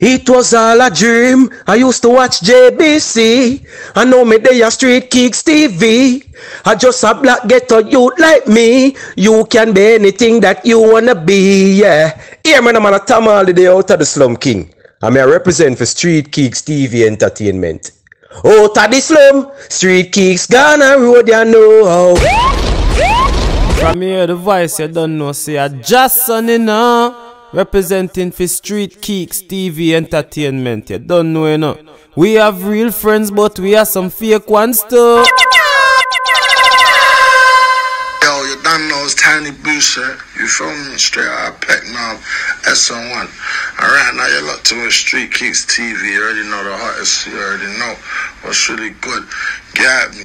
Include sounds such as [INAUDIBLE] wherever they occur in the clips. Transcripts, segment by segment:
It was all a dream. I used to watch JBC. I know me they are Street Keeks TV. I just a black ghetto youth like me. You can be anything that you wanna be, yeah. Here man, I'm a Tom all the day out of the slum king. I may represent for Street Keeks TV Entertainment. Out of the slum, Street Keeks gonna road you know how. From here the voice you don't know, say a just son enough. Representing for Street Keeks TV Entertainment. You don't know, you know. We have real friends, but we have some fake ones too. Yo, you done those tiny booster. You feel me? Straight out of Peck now, SN1. Alright, now you look to a Street Keeks TV. You already know the hottest. You already know what's really good. Get me.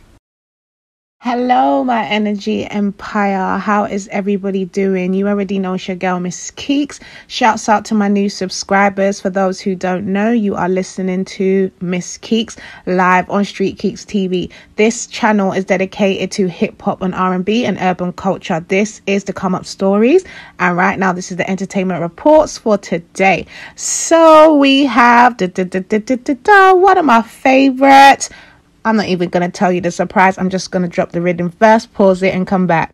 Hello, my energy empire. How is everybody doing? You already know it's your girl, Miss Keeks. Shouts out to my new subscribers. For those who don't know, you are listening to Miss Keeks live on Street Keeks TV. This channel is dedicated to hip hop and R&B and urban culture. This is the come up stories, and right now this is the entertainment reports for today. So we have da, da, da, da, da, da, one of my favorites. I'm not even going to tell you the surprise. I'm just going to drop the rhythm first, pause it, and come back.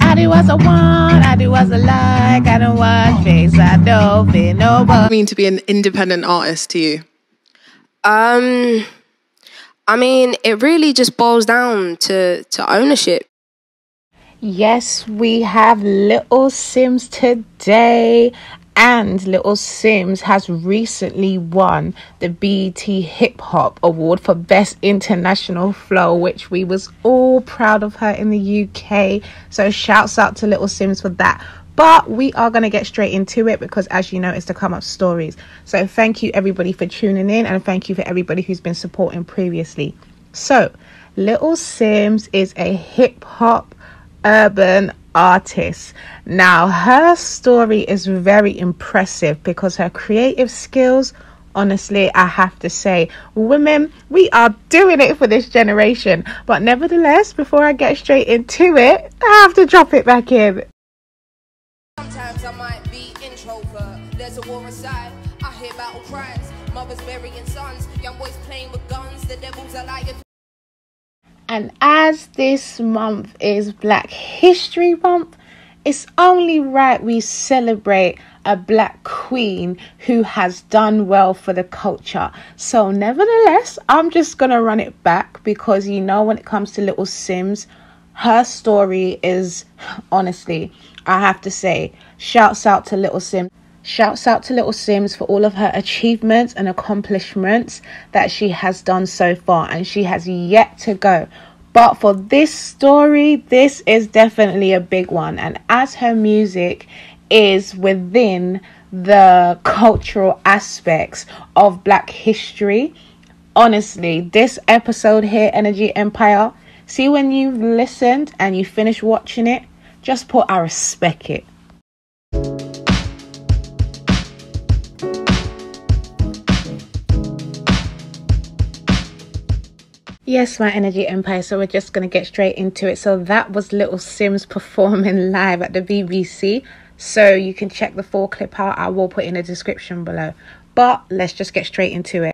I do as I want, I do as I like, I don't watch face, I don't feel nobody. mean to be an independent artist to you? Um, I mean, it really just boils down to, to ownership. Yes, we have Little Simz today, and Little Simz has recently won the BET Hip Hop Award for Best International Flow, which we was all proud of her in the UK. So shouts out to Little Simz for that. But we are going to get straight into it because, as you know, it's the come up stories. So, thank you everybody for tuning in, and thank you for everybody who's been supporting previously. So, Little Simz is a hip hop urban artist. Now, her story is very impressive because her creative skills, honestly, I have to say, women, we are doing it for this generation. But nevertheless, before I get straight into it, I have to drop it back in. Sometimes I might be introvert. There's a war inside. I hear battle cries. Mothers burying sons. Young boys playing with guns. The devil's a liar. And as this month is Black History Month, it's only right we celebrate a black queen who has done well for the culture. So, nevertheless, I'm just gonna run it back because you know, when it comes to Little Simz, her story is honestly, I have to say, shouts out to Little Simz. Shouts out to Little Simz for all of her achievements and accomplishments that she has done so far, and she has yet to go. But for this story, this is definitely a big one. And as her music is within the cultural aspects of Black history, honestly, this episode here, Energy Empire, see when you've listened and you finish watching it, just put I respect it. Yes, my energy empire. So we're just going to get straight into it. So that was Little Simz performing live at the BBC. So you can check the full clip out. I will put in the description below. But let's just get straight into it.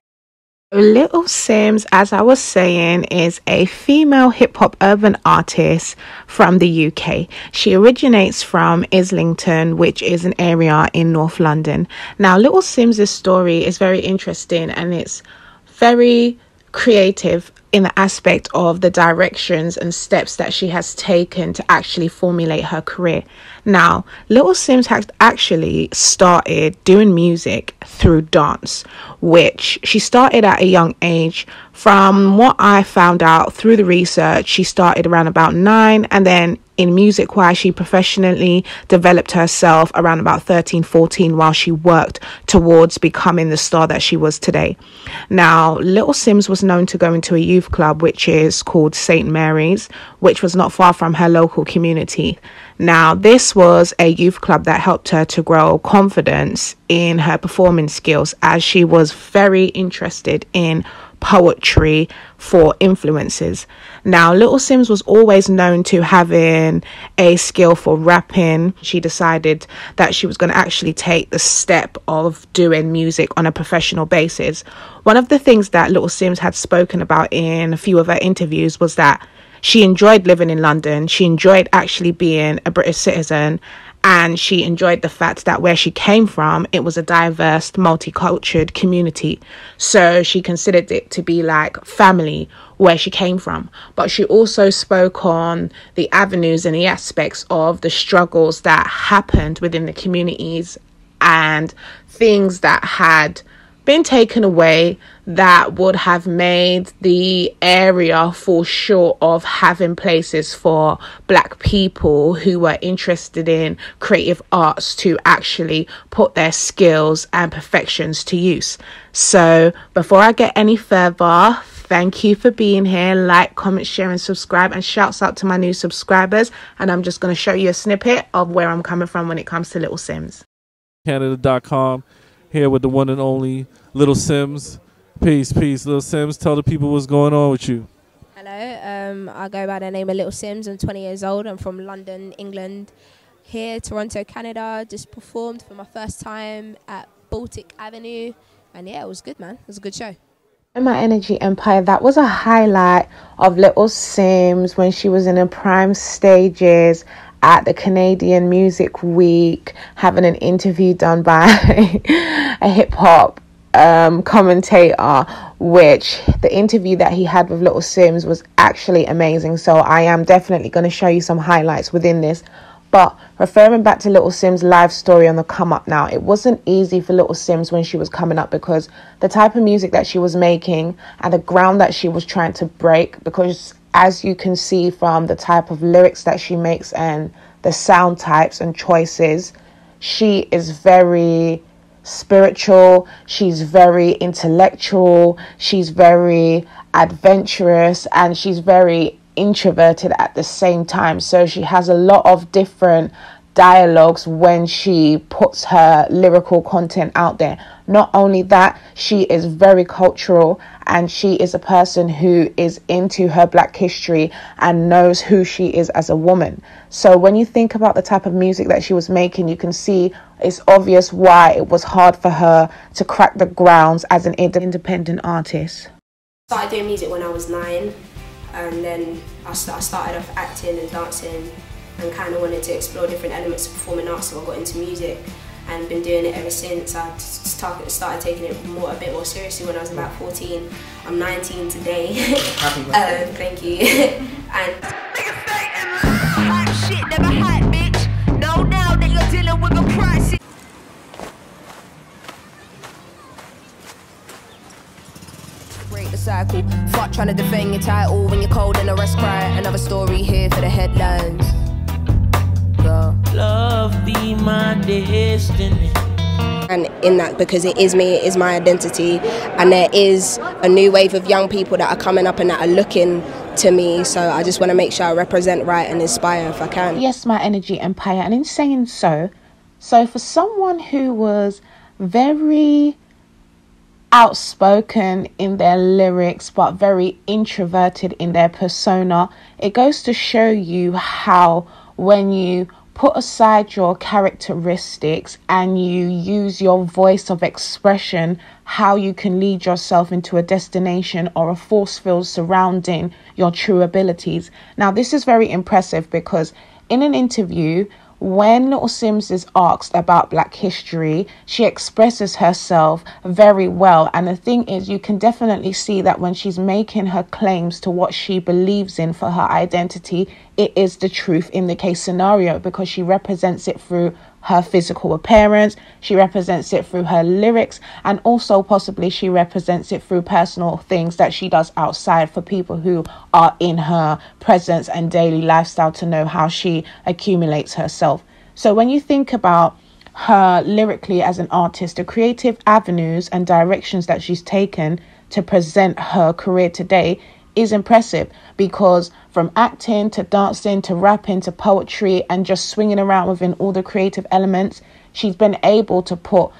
Little Simz, as I was saying, is a female hip hop urban artist from the UK. She originates from Islington, which is an area in North London. Now, Little Simz' story is very interesting and it's very creative in the aspect of the directions and steps that she has taken to actually formulate her career. Now, Little Simz has actually started doing music through dance, which she started at a young age. From what I found out through the research, she started around about nine, and then in music wise she professionally developed herself around about 13 14 while she worked towards becoming the star that she was today. Now little simz was known to go into a youth club which is called st mary's which was not far from her local community. Now, this was a youth club that helped her to grow confidence in her performing skills as she was very interested in poetry for influences. Now, Little Simz was always known to having a skill for rapping. She decided that she was going to actually take the step of doing music on a professional basis. One of the things that Little Simz had spoken about in a few of her interviews was that she enjoyed living in London. She enjoyed actually being a British citizen and she enjoyed the fact that where she came from it was a diverse multicultural community. So she considered it to be like family where she came from. But she also spoke on the avenues and the aspects of the struggles that happened within the communities and things that had been taken away that would have made the area fall short of having places for black people who were interested in creative arts to actually put their skills and perfections to use. So, before I get any further, Thank you for being here. Like, comment, share, and subscribe. And shouts out to my new subscribers. And I'm just going to show you a snippet of where I'm coming from when it comes to Little Simz. Canada.com here with the one and only Little Simz. Peace, peace, Little Simz. Tell the people what's going on with you. Hello, um, I go by the name of Little Simz. I'm 20 years old. I'm from London, England. Here, Toronto, Canada. Just performed for my first time at Baltic Avenue. And yeah, it was good, man. It was a good show. In my Energy Empire, that was a highlight of Little Simz when she was in her prime stages at the Canadian Music Week, having an interview done by [LAUGHS] a hip hop um, commentator, which the interview that he had with Little Simz was actually amazing. So I am definitely going to show you some highlights within this. But referring back to Little Simz' live story on the come up now, it wasn't easy for Little Simz when she was coming up because the type of music that she was making and the ground that she was trying to break, because as you can see from the type of lyrics that she makes and the sound types and choices, she is very spiritual, she's very intellectual, she's very adventurous, and she's very introverted at the same time. So she has a lot of different dialogues when she puts her lyrical content out there. Not only that, she is very cultural and she is a person who is into her black history and knows who she is as a woman. So when you think about the type of music that she was making, you can see it's obvious why it was hard for her to crack the grounds as an independent artist. I started doing music when I was nine and then I started off acting and dancing and kind of wanted to explore different elements of performing arts, so I got into music and been doing it ever since. I started, started taking it more a bit more seriously when I was about 14. I'm 19 today. [LAUGHS] Happy birthday. um, thank you. [LAUGHS] and break the cycle. Fuck trying to defend your title when you're cold and the rest cry. Another story here for the headlines. Love be my destiny. And in that, because it is me, it is my identity, and there is a new wave of young people that are coming up and that are looking to me. So I just want to make sure I represent right and inspire if I can. Yes, my energy empire. And in saying so, so for someone who was very outspoken in their lyrics but very introverted in their persona, it goes to show you how when you put aside your characteristics and you use your voice of expression, how you can lead yourself into a destination or a force field surrounding your true abilities. Now, this is very impressive because in an interview, when Little Simz is asked about Black history, she expresses herself very well. And the thing is, you can definitely see that when she's making her claims to what she believes in for her identity, it is the truth in the case scenario because she represents it through her physical appearance, she represents it through her lyrics, and also possibly she represents it through personal things that she does outside for people who are in her presence and daily lifestyle to know how she accumulates herself. So when you think about her lyrically as an artist, the creative avenues and directions that she's taken to present her career today is impressive because from acting to dancing to rapping to poetry and just swinging around within all the creative elements, she's been able to put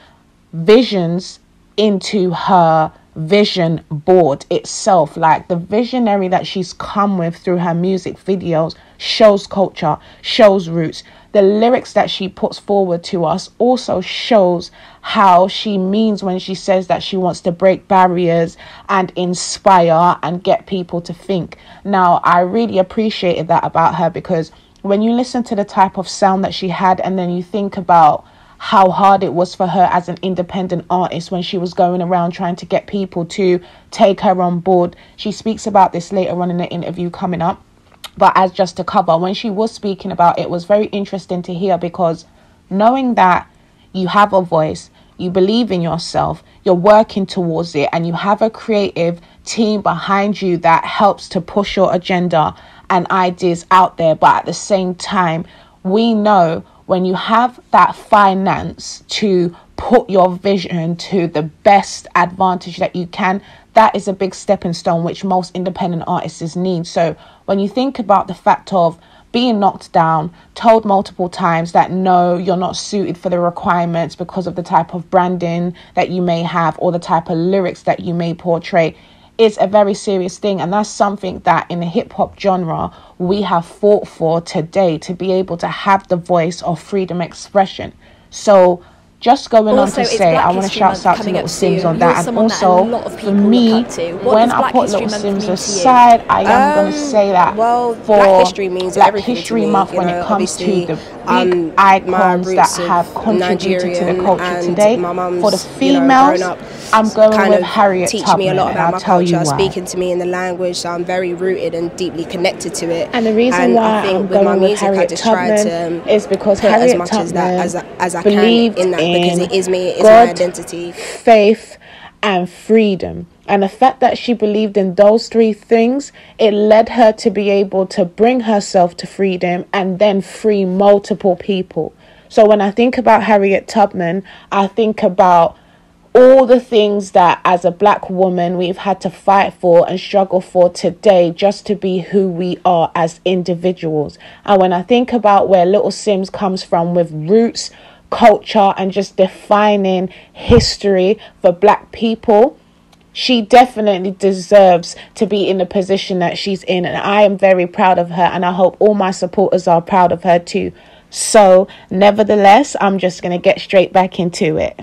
visions into her vision board itself. Like the visionary that she's come with through her music videos shows culture, shows roots. The lyrics that she puts forward to us also shows how she means when she says that she wants to break barriers and inspire and get people to think. Now, I really appreciated that about her because when you listen to the type of sound that she had and then you think about how hard it was for her as an independent artist when she was going around trying to get people to take her on board. She speaks about this later on in the interview coming up. But as just a cover, when she was speaking about it was very interesting to hear because knowing that you have a voice, you believe in yourself, you're working towards it, and you have a creative team behind you that helps to push your agenda and ideas out there. But at the same time, we know when you have that finance to put your vision to the best advantage that you can, that is a big stepping stone which most independent artists need. So when you think about the fact of being knocked down, told multiple times that no, you're not suited for the requirements because of the type of branding that you may have or the type of lyrics that you may portray, is a very serious thing. And that's something that in the hip hop genre we have fought for today to be able to have the voice of freedom expression. So just going Also, on to say, I want to shout out to Little Simz soon. on You're that, and that also lot of for me, look up to. What when I put History Little Simz mean to you? aside, I am going to Um, say that well, for Black History means Black History me, Month you when know, it comes to the big um, icons that have contributed to the culture today. For the you know, females, I'm going with Harriet teach Tubman, me a lot and about I'll my tell you culture, speaking to me in the language, so I'm very rooted and deeply connected to it. And the reason and why I think I'm with my music, I Harriet just try to um, is because Harriet as much as that Tubman as, I- as I can in that because it is me, it is God, my identity. faith, and freedom. And the fact that she believed in those three things, it led her to be able to bring herself to freedom and then free multiple people. So when I think about Harriet Tubman, I think about all the things that as a black woman we've had to fight for and struggle for today just to be who we are as individuals. And when I think about where Little Simz comes from with roots, culture, and just defining history for black people, she definitely deserves to be in the position that she's in. And I am very proud of her, and I hope all my supporters are proud of her too. So, nevertheless, I'm just going to get straight back into it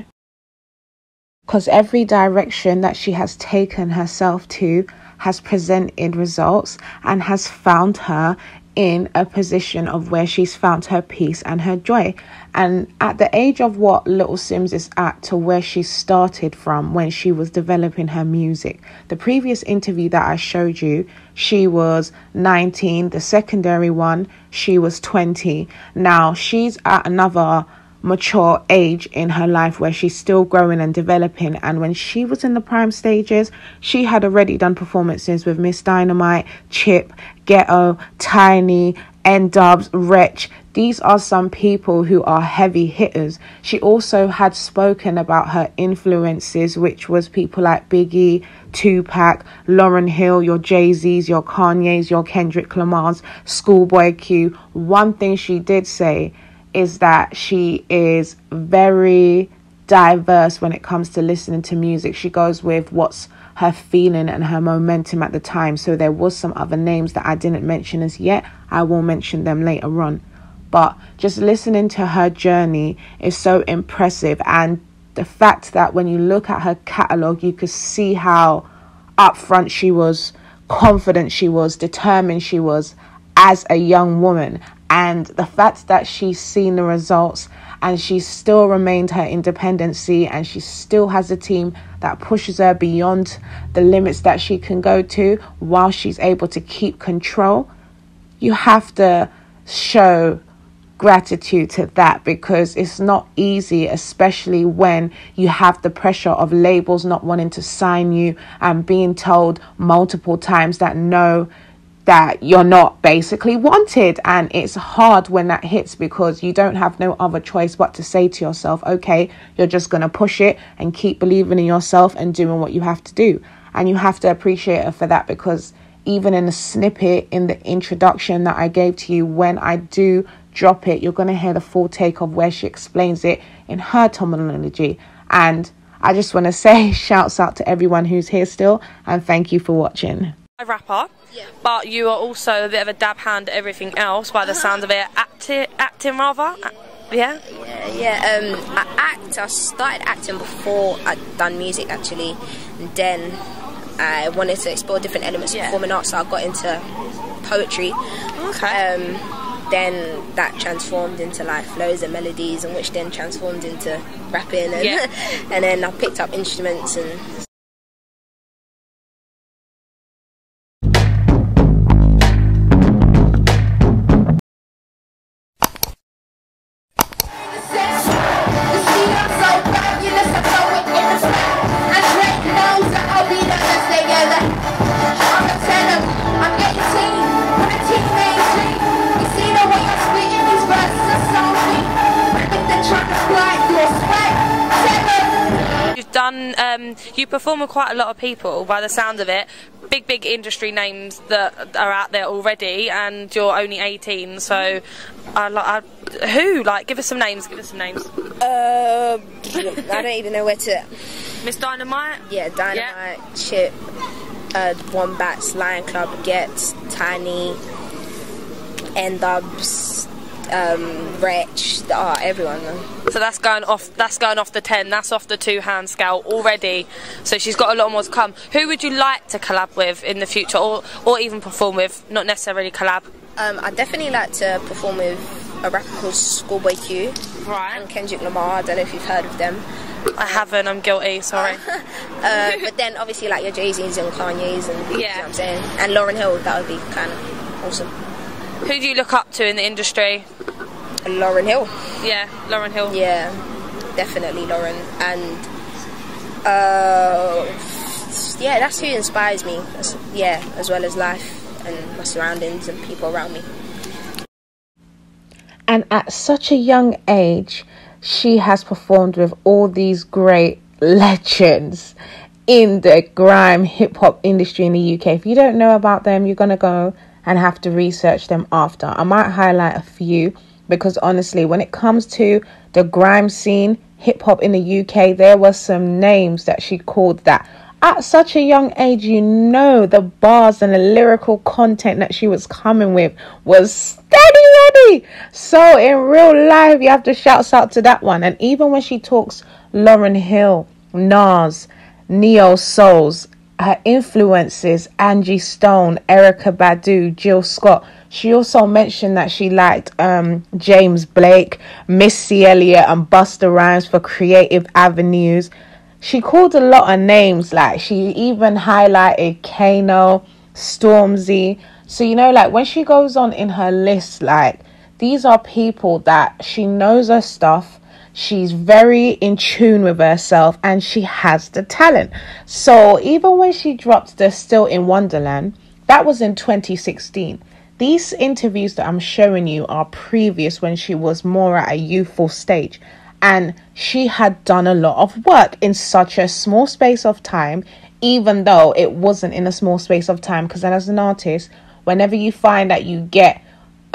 because every direction that she has taken herself to has presented results and has found her in a position of where she's found her peace and her joy. And at the age of what Little Simz is at to where she started from when she was developing her music, the previous interview that I showed you, she was 19, the secondary one, she was 20. Now she's at another mature age in her life where she's still growing and developing. And when she was in the prime stages, she had already done performances with Miss Dynamite, Chip, Ghetts, Tinie, N Dubs, Wretch. These are some people who are heavy hitters. She also had spoken about her influences, which was people like Biggie, Tupac, Lauryn Hill, your Jay Z's, your Kanye's, your Kendrick Lamar's, Schoolboy Q. One thing she did say is that she is very diverse when it comes to listening to music. She goes with what's her feeling and her momentum at the time. So there was some other names that I didn't mention as yet. I will mention them later on. But just listening to her journey is so impressive. And the fact that when you look at her catalog you could see how upfront she was, confident she was, determined she was as a young woman. And the fact that she's seen the results and she still remained her independency and she still has a team that pushes her beyond the limits that she can go to while she's able to keep control you have to show gratitude to that because it's not easy, especially when you have the pressure of labels not wanting to sign you and being told multiple times that no, that you're not basically wanted. And it's hard when that hits because you don't have no other choice but to say to yourself, okay, you're just going to push it and keep believing in yourself and doing what you have to do. And you have to appreciate her for that because even in the snippet in the introduction that I gave to you, when I do drop it, you're going to hear the full take of where she explains it in her terminology. And I just want to [LAUGHS] say shouts out to everyone who's here still and thank you for watching. A rapper, but you are also a bit of a dab hand at everything else by the sound of it. Acti- acting rather? Yeah? Yeah, yeah. Um, I act. I started acting before I'd done music actually, and then I wanted to explore different elements of performing arts, so I got into poetry. Okay. Um, then that transformed into like flows and melodies, and which then transformed into rapping, and Yeah. [LAUGHS] and then I picked up instruments and. With quite a lot of people by the sound of it. Big, big industry names that are out there already, and you're only 18, so I, I, who? Like, give us some names, give us some names. Uh, I don't even know where to. [LAUGHS] Miss Dynamite? Yeah, Dynamite, Chip, uh, Wombats, Lion Club, Get, Tinie, N Dubs, um, Wretch, oh, everyone. So that's going off. That's going off the ten. That's off the two-hand scale already. So she's got a lot more to come. Who would you like to collab with in the future, or or even perform with? Not necessarily collab. Um, I definitely like to perform with a rapper called Schoolboy Q. Right. And Kendrick Lamar. I don't know if you've heard of them. I haven't. I'm guilty. Sorry. [LAUGHS] Uh, but then obviously like your Jay Z's and Kanye's and you know Yeah. I'm saying. And Lauryn Hill. That would be kind of awesome. Who do you look up to in the industry? Lauryn Hill. Yeah, Lauryn Hill. Yeah, definitely Lauryn. And uh, yeah, that's who inspires me. As, yeah, as well as life and my surroundings and people around me. And at such a young age, she has performed with all these great legends in the grime hip hop industry in the UK. If you don't know about them, you're going to go and have to research them after. I might highlight a few because honestly, when it comes to the grime scene, hip hop in the UK, there were some names that she called that. At such a young age, you know the bars and the lyrical content that she was coming with was steady ready. So in real life, you have to shout out to that one. And even when she talks Lauryn Hill, Nas, Neo Souls, her influences, Angie Stone, Erykah Badu, Jill Scott. She also mentioned that she liked um, James Blake, Missy Elliott, and Busta Rhymes for creative avenues. She called a lot of names, like she even highlighted Kano, Stormzy. So you know, like when she goes on in her list, like these are people that she knows her stuff. She's very in tune with herself and she has the talent. So even when she dropped the Still in Wonderland, that was in 2016. These interviews that I'm showing you are previous when she was more at a youthful stage. And she had done a lot of work in such a small space of time, even though it wasn't in a small space of time. Because then, as an artist, whenever you find that you get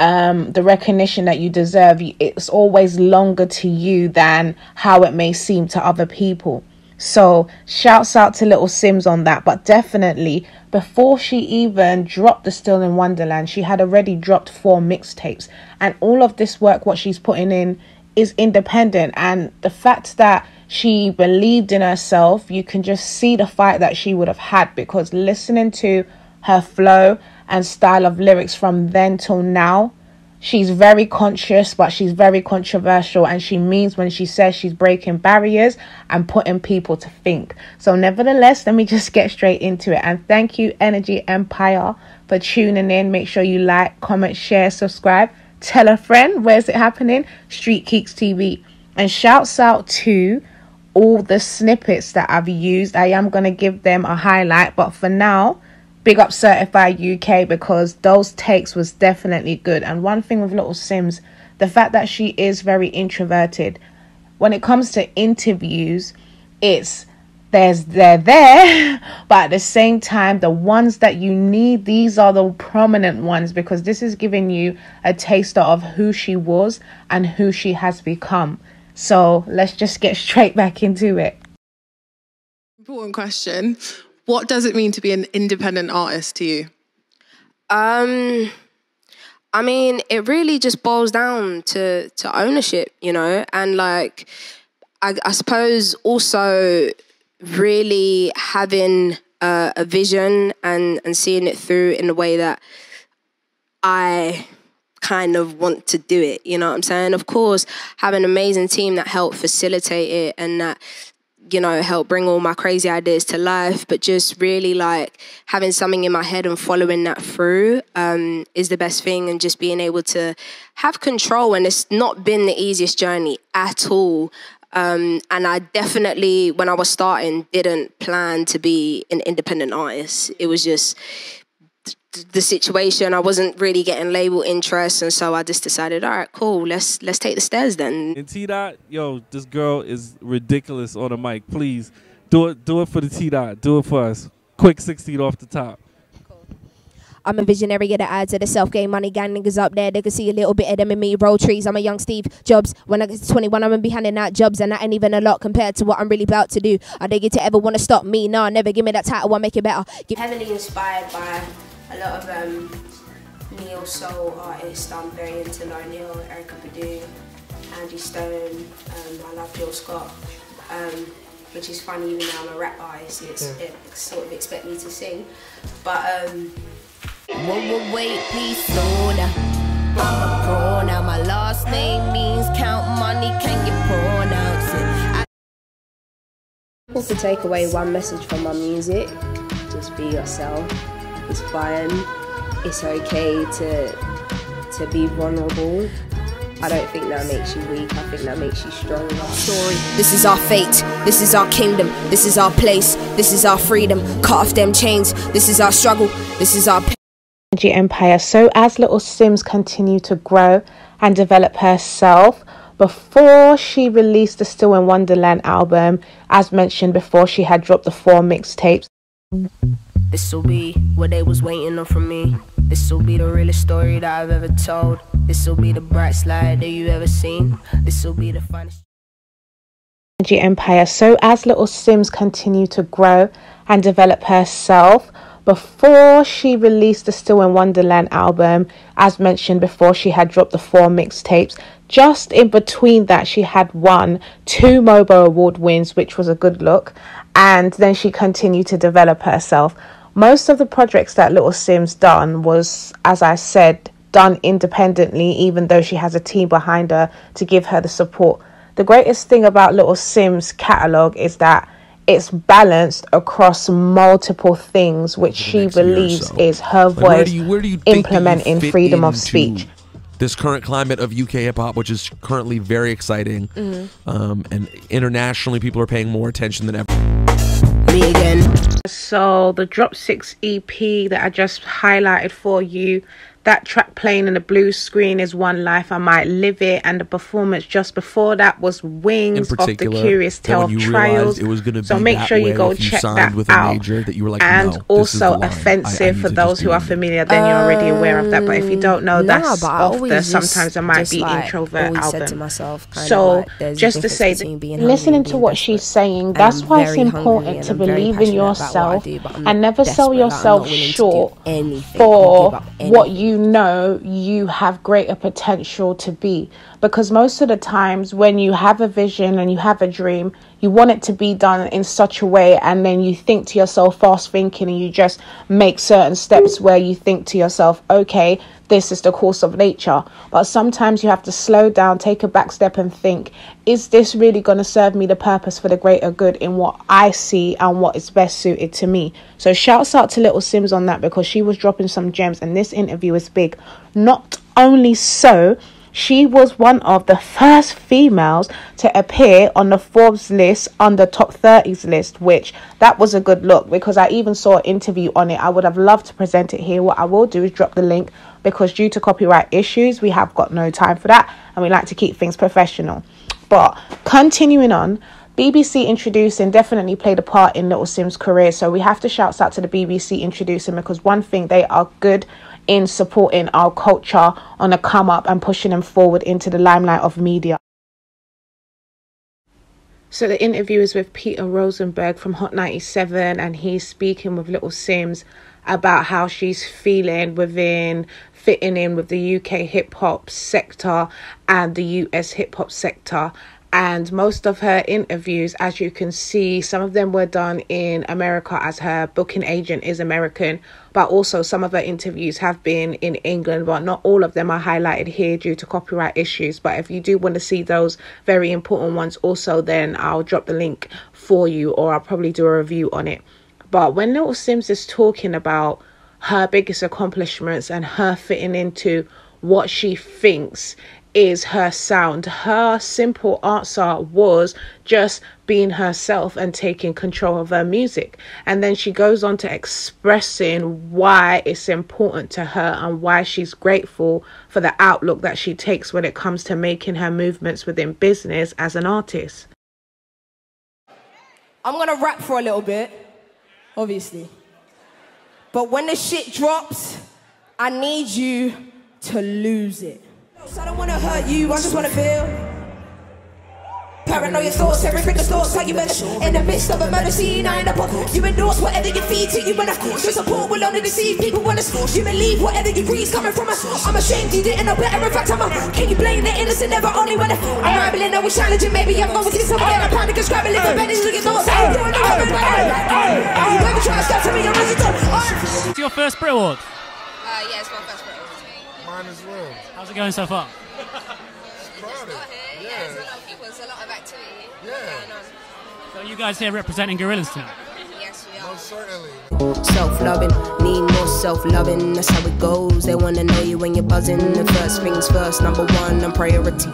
um, the recognition that you deserve, it's always longer to you than how it may seem to other people. So, shouts out to Little Simz on that. But definitely, before she even dropped the Still in Wonderland, she had already dropped four mixtapes. And all of this work, what she's putting in, is independent. And the fact that she believed in herself, you can just see the fight that she would have had because listening to her flow and style of lyrics from then till now, she's very conscious, but she's very controversial, and she means when she says she's breaking barriers and putting people to think. So, nevertheless, let me just get straight into it. And thank you, Energy Empire, for tuning in. Make sure you like, comment, share, subscribe, tell a friend. Where's it happening? Street Keeks TV. And shouts out to all the snippets that I've used. I am going to give them a highlight, but for now, big up certified UK because those takes was definitely good. And one thing with Little Simz, the fact that she is very introverted, when it comes to interviews, it's there's they're there, [LAUGHS] but at the same time, the ones that you need, these are the prominent ones because this is giving you a taster of who she was and who she has become. So let's just get [LAUGHS] straight back into it. important question. What does it mean to be an independent artist to you? Um, I mean, it really just boils down to to ownership, you know, and like, I, I suppose also really having a, a vision and and seeing it through in a way that I kind of want to do it. You know what I'm saying? Of course, have an amazing team that help facilitate it and that you know help bring all my crazy ideas to life but just really like having something in my head and following that through um, is the best thing and just being able to have control and it's not been the easiest journey at all um, and I definitely, when I was starting, didn't plan to be an independent artist. It was just the situation. I wasn't really getting label interest, and so I just decided, all right, cool, let's let's take the stairs then. And T Dot, yo, this girl is ridiculous on the mic. Please do it, do it for the T Dot. Do it for us. Quick sixteen off the top. I'm a visionary of the ads of the self game money gang niggas up there. They can see a little bit of them in me. Roll trees. I'm a young Steve Jobs. When I get to 21, I'm gonna be handing out jobs, and that ain't even a lot compared to what I'm really about to do. Are they get to ever want to stop me? Nah, never give me that title. I'll make it better. Give Heavily inspired by a lot of um, neo soul artists. I'm very into Lauryn Hill, Erykah Badu, Angie Stone. Um, I love Jill Scott. Um, which is funny, even though I'm a rap artist, it's, Yeah. it sort of expect me to sing. But um, Whoa, whoa, wait, please slow down. I'm a pro now. My last name means count money, can you pronounce it? I People to take away one message from my music, just be yourself. It's fine. It's okay to to be vulnerable. I don't think that makes you weak. I think that makes you stronger. story. This is our fate. This is our kingdom. This is our place. This is our freedom. Cut off them chains. This is our struggle. This is our. Energy Empire. So as Little Simz continued to grow and develop herself, before she released the Still in Wonderland album, as mentioned before, she had dropped the four mixtapes. This'll be what they was waiting on from me. This'll be the realest story that I've ever told. This'll be the bright slide that you ever seen. This'll be the finest. Empire. So as Little Simz continued to grow and develop herself, before she released the Still in Wonderland album, as mentioned before, she had dropped the four mixtapes. Just in between that, she had won two MOBO Award wins, which was a good look. And then she continued to develop herself. Most of the projects that Little Simz done was, as I said, done independently, even though she has a team behind her to give her the support. The greatest thing about Little Simz' catalogue is that it's balanced across multiple things, which she believes is her Like, where voice do you- where do you that you implementing freedom of speech. This current climate of UK hip hop, which is currently very exciting, Mhm. um, and internationally, people are paying more attention than ever. Me again. So the Drop Six EP that I just highlighted for you, that track playing in the blue screen is One Life. I might live it, and the performance just before that was Wings In of the Curious Tale of Trials. it was gonna so make sure you go if you check signed that with a out. major that you were like, and "No, this is the also line. I- I offensive for those who are familiar. Then you're already aware of that. But if you don't know, Um, Nah, that's but I off the always sometimes I might be like, introvert always album. said to myself, so like, just to say, that being listening to what she's saying, that's I'm why it's important to believe in passionate about what I yourself do, and never sell desperate, like, I'm not yourself willing to do short for what you know you have greater potential to be. Because most of the times when you have a vision and you have a dream, you want it to be done in such a way, and then you think to yourself, fast thinking, and you just make certain steps where you think to yourself, okay, this is the course of nature. But sometimes you have to slow down, take a back step, and think, is this really going to serve me the purpose for the greater good in what I see and what is best suited to me? So, shouts out to Little Simz on that because she was dropping some gems, and this interview is big. Not only so, she was one of the first females to appear on the Forbes list on the top 30s list, which that was a good look because I even saw an interview on it. I would have loved to present it here. What I will do is drop the link because due to copyright issues, we have got no time for that and we like to keep things professional. But continuing on, BBC introducing definitely played a part in Little Simz's career. So we have to shout out to the BBC introducing because one thing they are good in supporting our culture on a come up and pushing them forward into the limelight of media. So the interview is with Peter Rosenberg from Hot 97 and he's speaking with Little Simz about how she's feeling within fitting in with the UK hip hop sector and the US hip hop sector and most of her interviews as you can see some of them were done in america as her booking agent is american but also some of her interviews have been in england but not all of them are highlighted here due to copyright issues. But if you do want to see those very important ones also then i'll drop the link for you or i'll probably do a review on it. But when little simz is talking about her biggest accomplishments and her fitting into what she thinks is her sound. Her simple answer was just being herself and taking control of her music. And then she goes on to expressing why it's important to her and why she's grateful for the outlook that she takes when it comes to making her movements within business as an artist. I'm gonna rap for a little bit, obviously. But when the shit drops, I need you to lose it. I don't wanna hurt you, I just wanna feel. Paranoia thoughts, everything is thoughts, how you better in the midst of a murder scene. I end up you endorse whatever you feed to you, and of course your support will only deceive people when it's you believe whatever you breathe coming from us. I'm ashamed you didn't know better. In fact, I'm a can you blame the innocent never only when I'm rambling, always challenging. Maybe I'm going to see something, I'm panic and scrambling. If Benny's looking thoughts, I'm doing the rubber. Whoever tries to to me, I'm ready to. It's your first Brit Award. Uh, yeah, it's my first Brit Award. Mine as well. How's it going so far? So you guys here representing Gorillaz tonight? Yes, we are. Most certainly. Self-loving, need more self-loving. That's how it goes. They wanna know you when you're buzzing. The first things first, number one, and priority.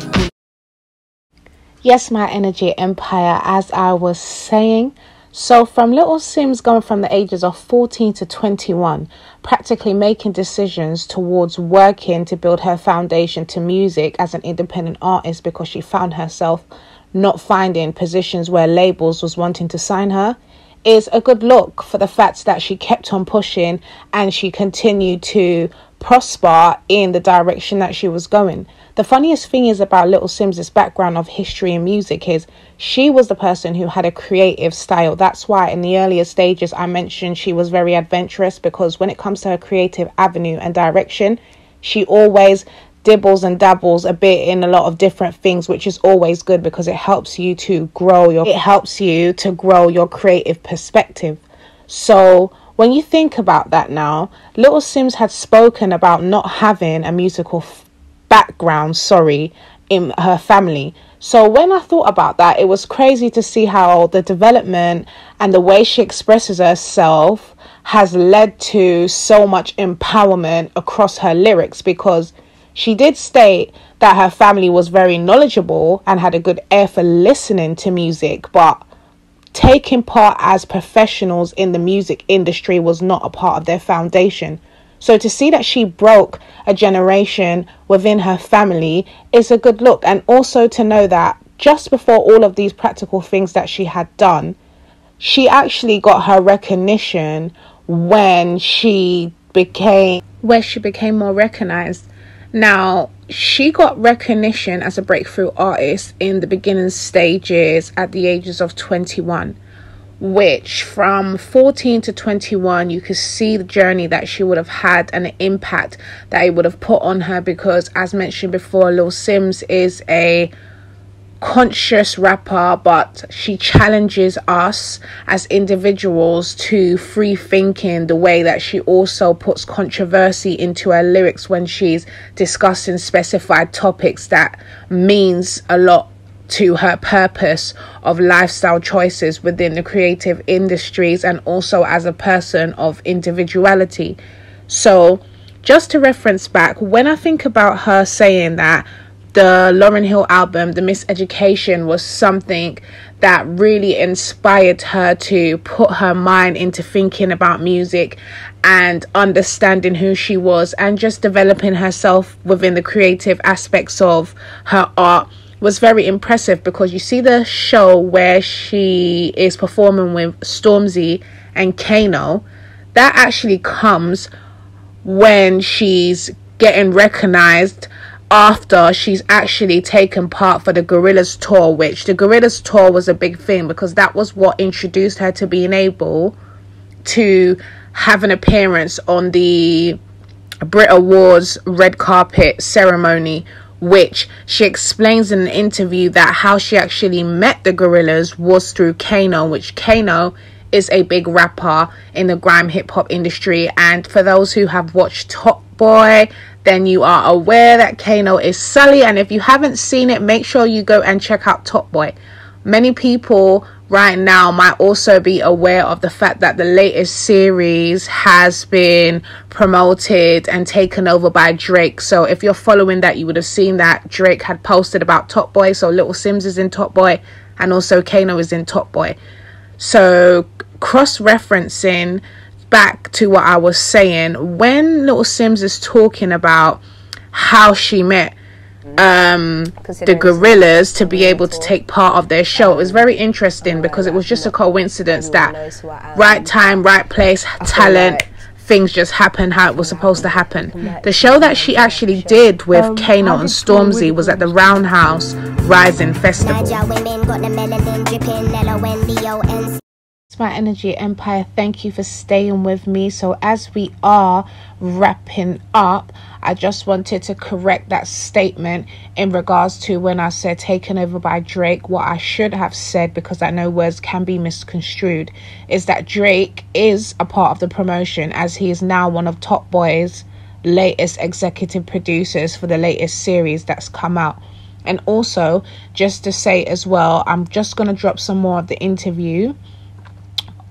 Yes, my energy empire, as I was saying. So, from Little Simz going from the ages of 14 to 21, practically making decisions towards working to build her foundation to music as an independent artist because she found herself not finding positions where labels was wanting to sign her is a good look for the fact that she kept on pushing and she continued to prosper in the direction that she was going. The funniest thing is about Little Simz's background of history and music is she was the person who had a creative style. That's why in the earlier stages I mentioned she was very adventurous because when it comes to her creative avenue and direction, she always dibbles and dabbles a bit in a lot of different things which is always good because it helps you to grow your it helps you to grow your creative perspective so when you think about that now little Simz had spoken about not having a musical f- background sorry in her family. So when i thought about that it was crazy to see how the development and the way she expresses herself has led to so much empowerment across her lyrics because she did state that her family was very knowledgeable and had a good ear for listening to music, but taking part as professionals in the music industry was not a part of their foundation. So to see that she broke a generation within her family is a good look. And also to know that just before all of these practical things that she had done, she actually got her recognition when she became where she became more recognized now, she got recognition as a breakthrough artist in the beginning stages at the ages of 21 which from 14 to 21 you could see the journey that she would have had and the impact that it would have put on her because as mentioned before Lil Simz is a conscious rapper, but she challenges us as individuals to free thinking the way that she also puts controversy into her lyrics when she's discussing specified topics that means a lot to her purpose of lifestyle choices within the creative industries and also as a person of individuality. So, just to reference back, when I think about her saying that the Lauryn Hill album, The Miseducation, was something that really inspired her to put her mind into thinking about music and understanding who she was and just developing herself within the creative aspects of her art was very impressive because you see the show where she is performing with Stormzy and Kano. That actually comes when she's getting recognized after she's actually taken part for the Gorillaz tour, which the Gorillaz tour was a big thing because that was what introduced her to being able to have an appearance on the Brit Awards red carpet ceremony, which she explains in an interview that how she actually met the Gorillaz was through Kano, which Kano is a big rapper in the grime hip hop industry. And for those who have watched Top Boy, then you are aware that Kano is Sully. And if you haven't seen it, make sure you go and check out Top Boy. Many people right now might also be aware of the fact that the latest series has been promoted and taken over by Drake. So if you're following that, you would have seen that Drake had posted about Top Boy. So Little Simz is in Top Boy and also Kano is in Top Boy. So cross referencing back to what I was saying, when Little Simz is talking about how she met um the Gorillaz to be able to take part of their show it was very interesting because it was just a coincidence that right time right place talent things just happened how it was supposed to happen. the show that she actually did with Kano and Stormzy was at the Roundhouse Rising Festival my energy empire. Thank you for staying with me. So as we are wrapping up i just wanted to correct that statement in regards to when i said taken over by drake. What i should have said because i know words can be misconstrued is that drake is a part of the promotion as he is now one of top boy's latest executive producers for the latest series that's come out. And also just to say as well i'm just going to drop some more of the interview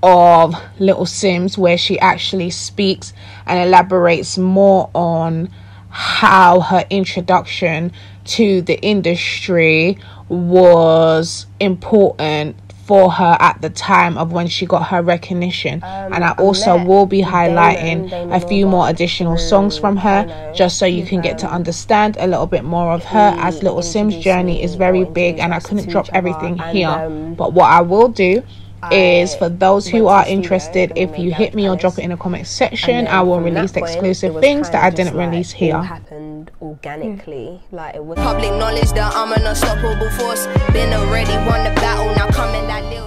of Little Simz, where she actually speaks and elaborates more on how her introduction to the industry was important for her at the time of when she got her recognition. Um, and I also will be highlighting a few more additional songs from her just so you can get to understand a little bit more of her as Little Simz' journey is very big and I couldn't drop everything here. Um, but what I will do is for those who are interested if you hit me or drop it in the comment section i will release exclusive things that i didn't release here. happened organically. Hmm. Like it was public knowledge that i'm an unstoppable force. Been already won the battle now coming that little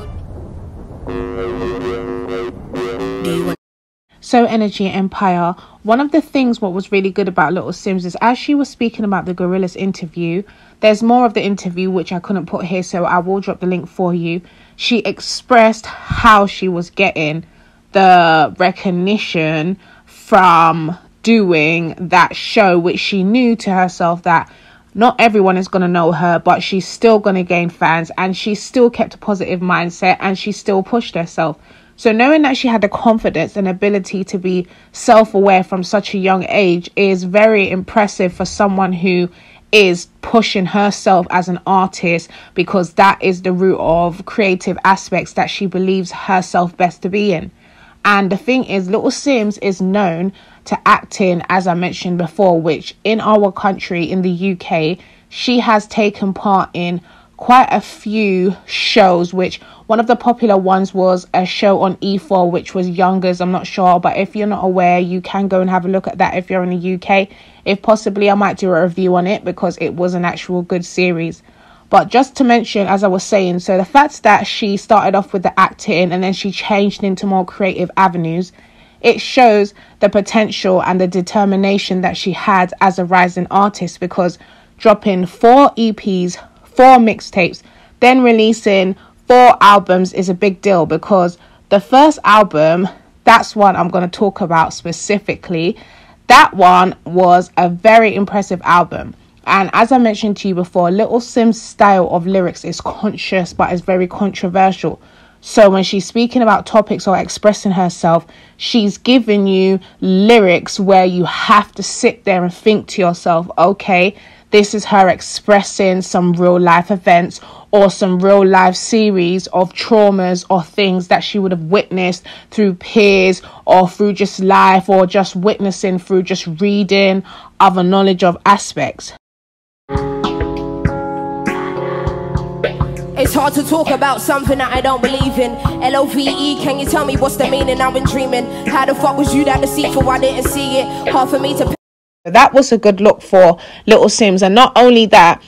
so energy empire one of the things what was really good about little Simz is as she was speaking about the Gorillaz interview there's more of the interview which i couldn't put here so i will drop the link for you she expressed how she was getting the recognition from doing that show, which she knew to herself that not everyone is going to know her, but she's still going to gain fans and she still kept a positive mindset and she still pushed herself. So, knowing that she had the confidence and ability to be self aware from such a young age is very impressive for someone who is pushing herself as an artist because that is the root of creative aspects that she believes herself best to be in. And the thing is, Little Simz is known to acting, as I mentioned before, which in our country, in the UK, she has taken part in quite a few shows, which one of the popular ones was a show on E4, which was Youngers. I'm not sure, but if you're not aware, you can go and have a look at that if you're in the UK. If possibly, I might do a review on it because it was an actual good series. But just to mention, as I was saying, so the fact that she started off with the acting and then she changed into more creative avenues, it shows the potential and the determination that she had as a rising artist because dropping four EPs, four mixtapes, then releasing four albums is a big deal because the first album, that's one I'm going to talk about specifically. That one was a very impressive album. And as I mentioned to you before, Little Simz' style of lyrics is conscious but is very controversial. So when she's speaking about topics or expressing herself, she's giving you lyrics where you have to sit there and think to yourself, okay, this is her expressing some real life events or some real life series of traumas or things that she would have witnessed through peers or through just life or just witnessing through just reading other knowledge of aspects. It's hard to talk about something that I don't believe in. L O V E, can you tell me what's the meaning? I've been dreaming. How the fuck was you that deceitful? I didn't see it. Hard for me to. That was a good look for Little Simz. And not only that,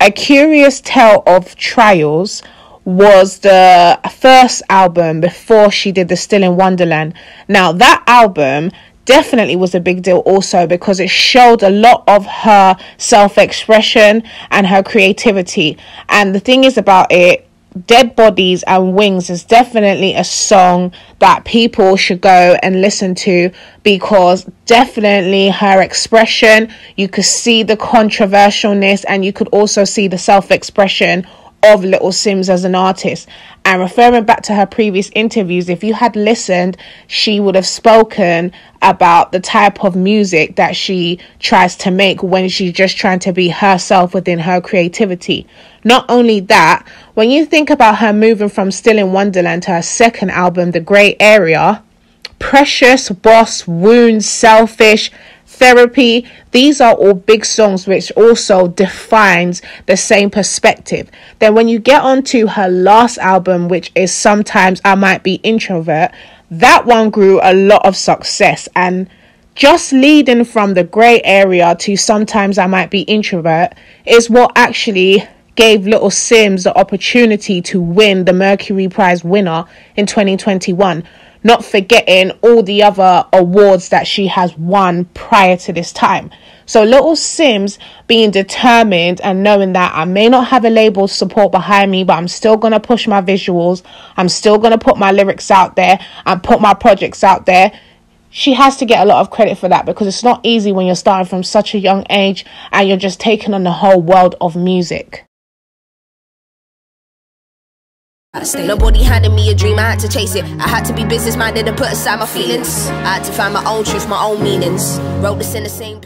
A Curious Tale of Trials was the first album before she did the Still in Wonderland. Now, that album definitely was a big deal also because it showed a lot of her self expression and her creativity. And the thing is about it, Dead Bodies and Wings is definitely a song that people should go and listen to because definitely her expression, you could see the controversialness and you could also see the self expression of Little Simz as an artist. And referring back to her previous interviews, if you had listened, she would have spoken about the type of music that she tries to make when she's just trying to be herself within her creativity. Not only that, when you think about her moving from Still in Wonderland to her second album, The Grey Area, Precious, Boss, Wounds, Selfish, therapy these are all big songs which also defines the same perspective then when you get on to her last album which is sometimes i might be introvert that one grew a lot of success and just leading from the grey area to sometimes i might be introvert is what actually gave little simz the opportunity to win the mercury prize winner in 2021 not forgetting all the other awards that she has won prior to this time. So Little Simz being determined and knowing that I may not have a label support behind me, but I'm still gonna push my visuals, I'm still gonna put my lyrics out there and put my projects out there. She has to get a lot of credit for that because it's not easy when you're starting from such a young age and you're just taking on the whole world of music. Nobody handed me a dream, I had to chase it. I had to be business minded and put aside my feelings. I had to find my own truth, my own meanings. Wrote this in the same.